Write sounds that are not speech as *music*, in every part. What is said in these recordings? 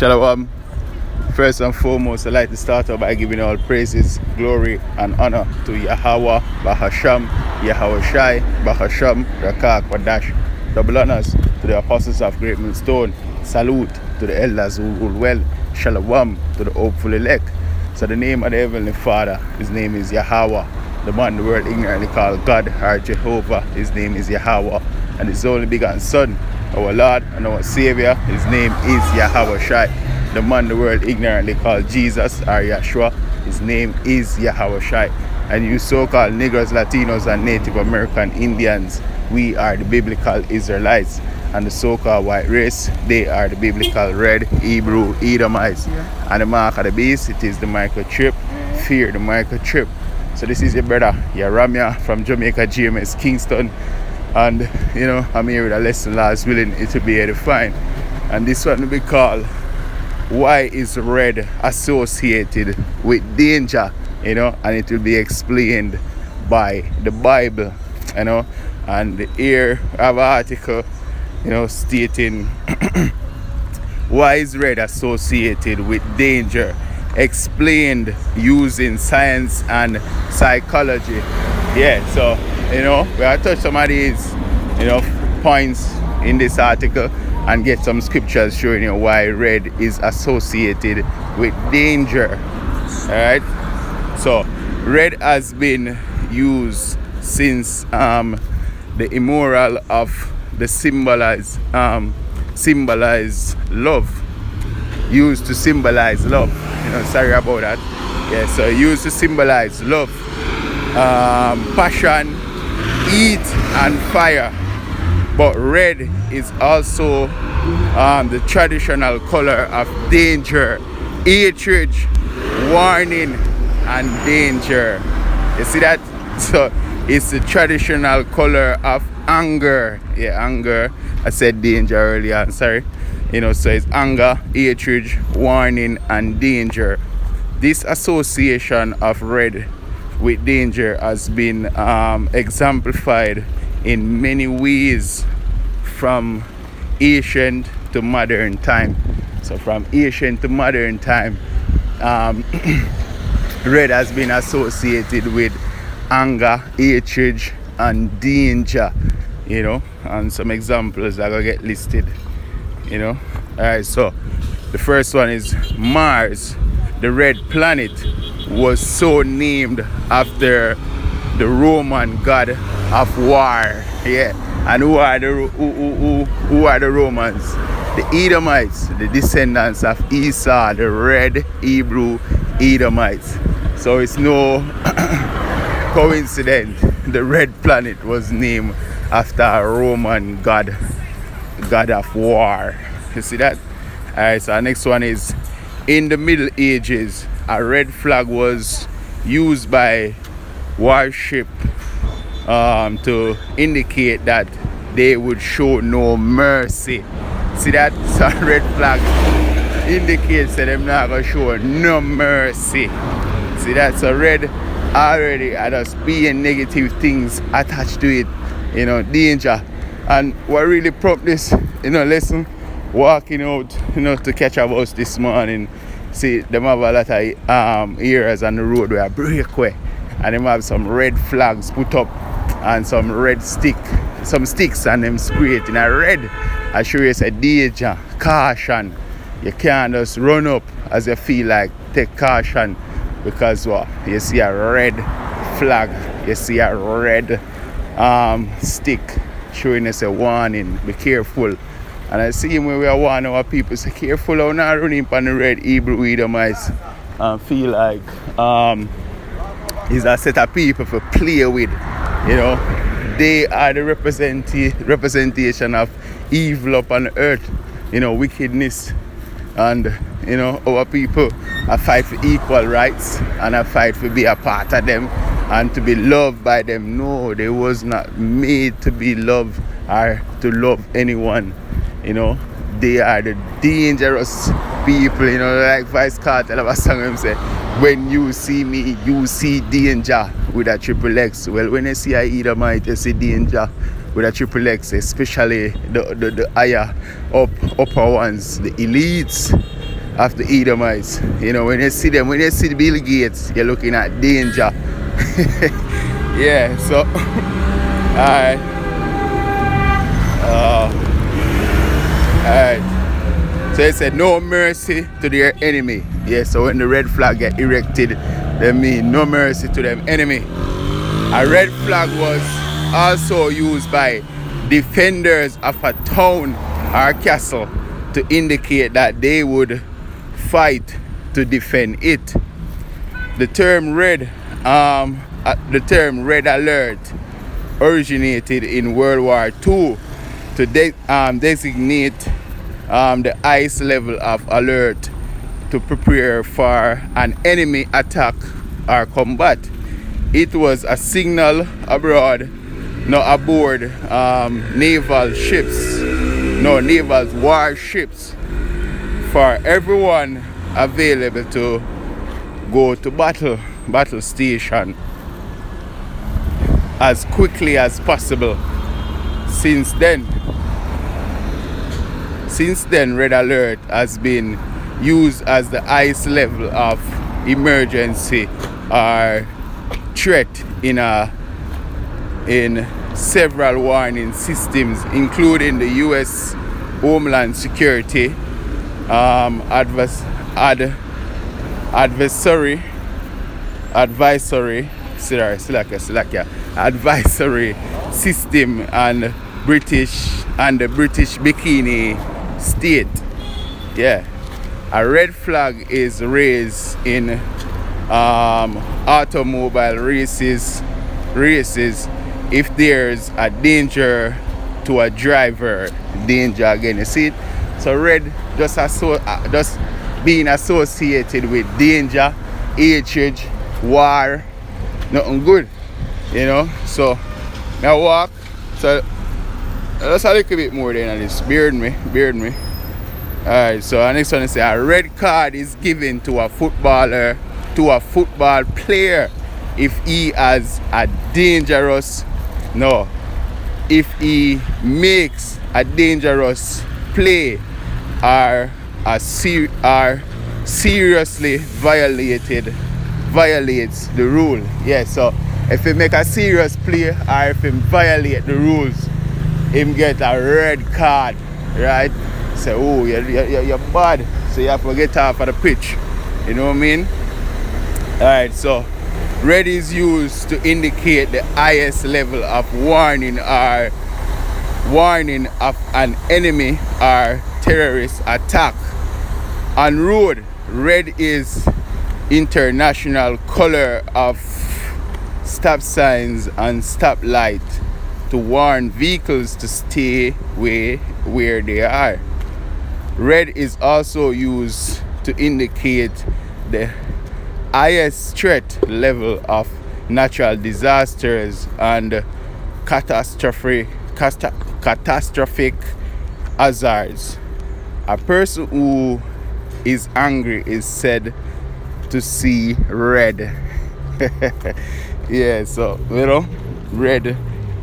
Shalom. Um, first and foremost, I'd like to start off by giving all praises, glory, and honor to Yahawah, Bahasham, Yahweh Shai, Bahasham, Rawqa, Quadash. Double honors to the apostles of Great Millstone. Salute to the elders who rule well. Shalom to the hopeful elect. So the name of the Heavenly Father, his name is Yahawah. The man the world ignorantly called God or Jehovah, his name is Yahawah. And his only begotten Son, our Lord and our Savior, his name is Yahawashi. The man the world ignorantly called Jesus or Yeshua, his name is Yahawashi. And you so-called Negroes, Latinos, and Native American Indians, we are the biblical Israelites. And the so-called white race, they are the biblical red Hebrew Edomites. And the mark of the beast, it is the microchip. Fear the microchip. So this is your brother Yaramia from Jamaica GMS Kingston. And you know, I'm here with a lesson last willing it to be edifying. And this one will be called Why is red associated with danger? You know, and it will be explained by the Bible, you know. And here I have an article, you know, stating *clears throat* why is red associated with danger explained using science and psychology yeah so you know we are touch some of these you know points in this article and get some scriptures showing you why red is associated with danger. All right so red has been used since um, the immoral of the symbolize um, symbolize love. Used to symbolize love. You know sorry about that. Yeah so used to symbolize love. Um, passion heat and fire but red is also um, the traditional color of danger. Hatred warning and danger. You see that? *laughs* So it's the traditional color of anger. Yeah anger. I said danger earlier i'm sorry. You know so it's anger hatred warning and danger. This association of red with danger has been um, exemplified in many ways from ancient to modern time. So from ancient to modern time um, *clears throat* red has been associated with anger hatred and danger you know? And some examples that will get listed you know? All right so the first one is mars the red planet was so named after the roman god of war. Yeah. And who are the who, who, who, who are the romans? The edomites the descendants of esau the red hebrew edomites. So it's no *coughs* coincidence the red planet was named after a roman god god of war. You see that? All right so our next one is in the middle ages a red flag was used by warship um, to indicate that they would show no mercy. See that so *laughs* red flag. Indicates that them not gonna show no mercy. See that's a red already had us being negative things attached to it you know danger. And what really prompted this you know lesson walking out you know to catch a bus this morning see them have a lot of um, areas on the road where breakaway and them have some red flags put up and some red stick some sticks and them sprayed in a red I show you say danger caution. You can't just run up as you feel like take caution. Because what? You see a red flag you see a red um, stick showing us a warning. Be careful and I see him when we are warning our people. Say careful how not running on the red Hebrew Edomites and feel like um is a set of people for play with you know. They are the represent- representation of evil upon earth you know wickedness. And you know our people are fight for equal rights and I fight for be a part of them and to be loved by them. No they was not made to be loved or to love anyone you know they are the dangerous people you know like Vybz Kartel have a song him say when you see me you see danger with a triple X well when I see a Edomite you see danger with a triple X especially the, the, the higher up upper ones the elites of the Edomites. You know, when you see them, when you see Bill Gates, you're looking at danger. *laughs* yeah, so *laughs* alright. Uh, alright. So it said no mercy to their enemy. Yeah, so when the red flag get erected, they mean no mercy to them enemy. A red flag was also used by defenders of a town or castle to indicate that they would fight to defend it. The term red, um, uh, the term red alert originated in World War II to de um, designate um, the ice level of alert to prepare for an enemy attack or combat. It was a signal abroad, no aboard um, naval ships, no naval warships for everyone available to go to battle battle station as quickly as possible since then since then red alert has been used as the ice level of emergency or threat in a in several warning systems including the US Homeland Security um, advers ad adversary advisory advisory system and British and the British Bikini state yeah a red flag is raised in um, automobile races races if there's a danger to a driver danger again you see it so red just asso uh, just being associated with danger, hatred, war, nothing good. You know? So now walk. So Uh, that's a little bit more than this. Beard me, beard me. Alright, so our next one is a red card is given to a footballer, to a football player if he has a dangerous no if he makes a dangerous play are are, ser are seriously violated violates the rule yeah so if he make a serious play or if he violate the rules him get a red card right? Say oh you're, you're, you're bad. So you have to get off of the pitch. You know what I mean? All right so red is used to indicate the highest level of warning or warning of an enemy or terrorist attack. On road red is international color of stop signs and stop light to warn vehicles to stay where, where they are. Red is also used to indicate the highest threat level of natural disasters and catastrophic catastrophic hazards. A person who is angry is said to see red. *laughs* Yeah so you know red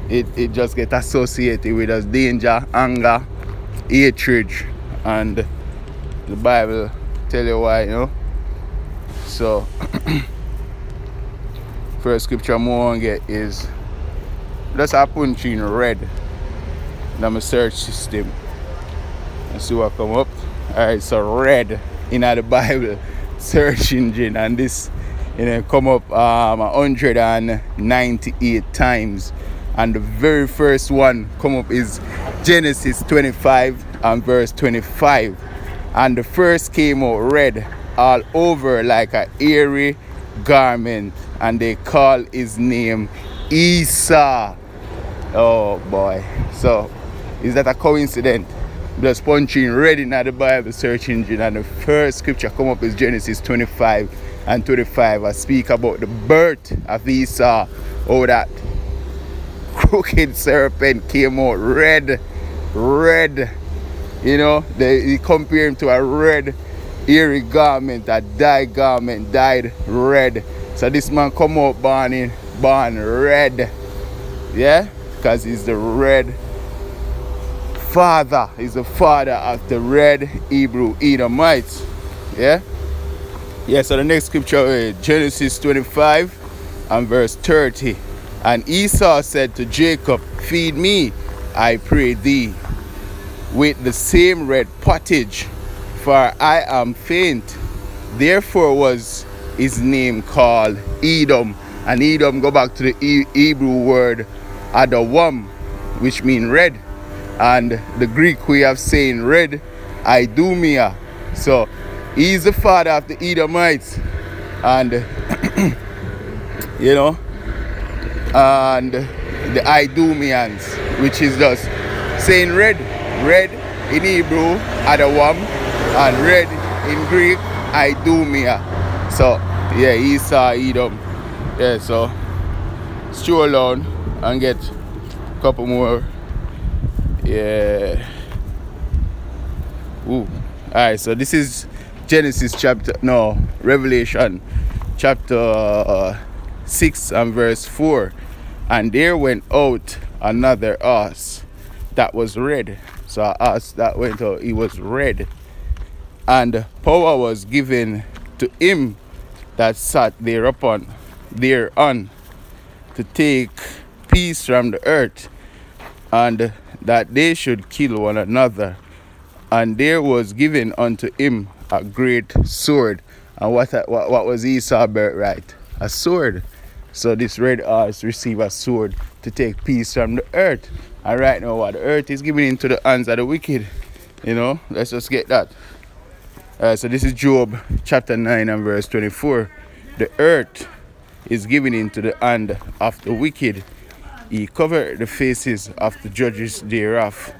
it, it just get associated with us. Danger anger hatred and the bible tell you why you know? So *clears throat* first scripture i'm gonna get is just a punch in red. In my search system and see what come up. All right so red in the bible *laughs* search engine and this you know come up um 198 times and the very first one come up is genesis 25 and verse 25 and the first came out red all over like a airy garment and they call his name esau oh boy so is that a coincidence just punching red in the Bible search engine and the first scripture come up is Genesis 25 and 25. I speak about the birth of Esau. Oh, that crooked serpent came out red, red. You know, they, compare him to a red, eerie garment, a dyed garment, dyed red. So this man come out born in, born red. Yeah, because he's the red father. He's the father of the red Hebrew Edomites. Yeah? Yeah, so the next scripture is Genesis 25 and verse 30. And Esau said to Jacob, Feed me, I pray thee, with the same red pottage, for I am faint. Therefore was his name called Edom. And Edom go back to the Hebrew word Adawam, which mean red. And the Greek we have saying red, Idumea. So he's the father of the Edomites. And *clears throat* you know, and the Idumeans, which is just saying red, red in Hebrew, Adawam, and red in Greek, Idumea. So, yeah, Esau, Edom. Yeah, so stroll down and get a couple more. Yeah. Ooh. Alright, so this is Genesis chapter, no, Revelation chapter uh, 6 and verse 4 and there went out another ass that was red. So ass that went out he was red. And power was given to him that sat thereupon thereon to take peace from the earth and that they should kill one another. And there was given unto him a great sword. And what what, what was esau birthright a sword so this red horse receive a sword to take peace from the earth. And right now what the earth is giving into the hands of the wicked. You know, let's just get that. Uh, so this is Job chapter 9 and verse 24. The earth is given into the hand of the wicked. He covered the faces of the judges thereof.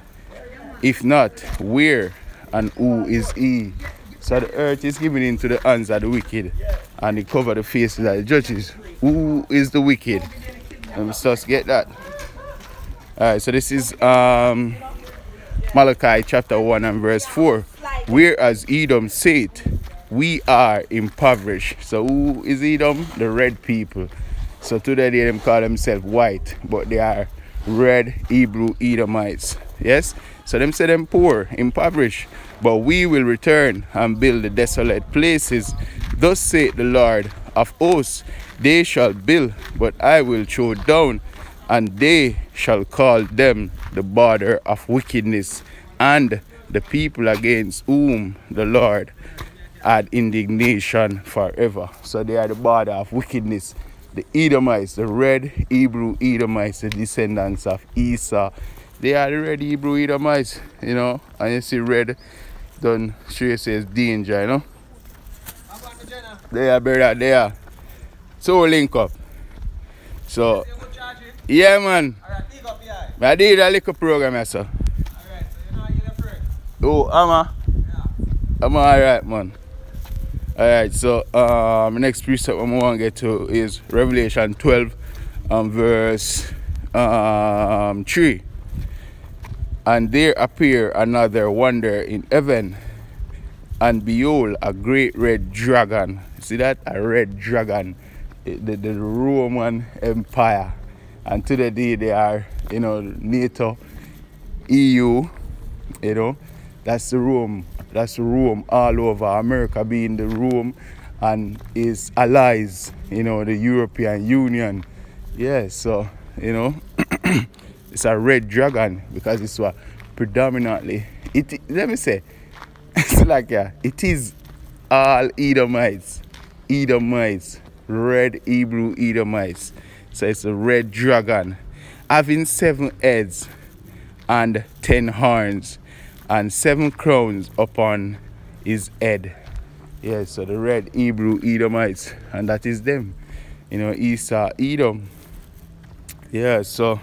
If not, where and who is he? So the earth is given into the hands of the wicked and he cover the faces of the judges. Who is the wicked? Let me just get that. Alright, so this is um, Malachi chapter 1 and verse 4. Whereas Edom said, We are impoverished. So who is Edom? The red people. So today they call themselves white, but they are red Hebrew Edomites. Yes? So them say them poor, impoverished. But we will return and build the desolate places. Thus saith the Lord of hosts, they shall build, but I will throw down, and they shall call them the border of wickedness, and the people against whom the Lord had indignation forever. So they are the border of wickedness. The Edomites, the red Hebrew Edomites, the descendants of Esau. They are the red Hebrew Edomites, you know, and you see red done sure says danger, you know. They are brother, they are. So link up. So yeah man. I did a little program sir. Alright, so you know Oh, I'm yeah. I'm alright man. Alright, so um next precept I want to get to is Revelation 12 um, verse um 3 and there appeared another wonder in heaven, and behold, a great red dragon. See that? A red dragon. Eh, the, the Roman Empire. And to the day they are, you know, NATO, EU, you know, that's the Rome. That's Rome all over. America being the Rome and his allies, you know, the European Union. Yeah, so, you know. *clears throat* it's a red dragon because it's what predominantly it let me say *laughs* it's like yeah it is all Edomites Edomites red Hebrew Edomites. So it's a red dragon having seven heads and ten horns and seven crowns upon his head. Yeah so the red Hebrew Edomites and that is them. You know Esau Edom. Yeah so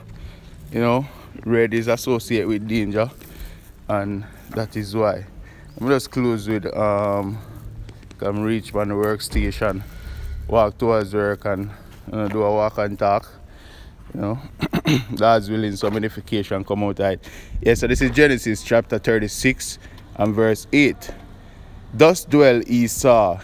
you know red is associated with danger and that is why. I'm just close with um come reach on the workstation walk towards work and you know, do a walk and talk you know. *coughs* God's willing some unification come out right yeah so this is Genesis chapter 36 and verse 8 thus dwell Esau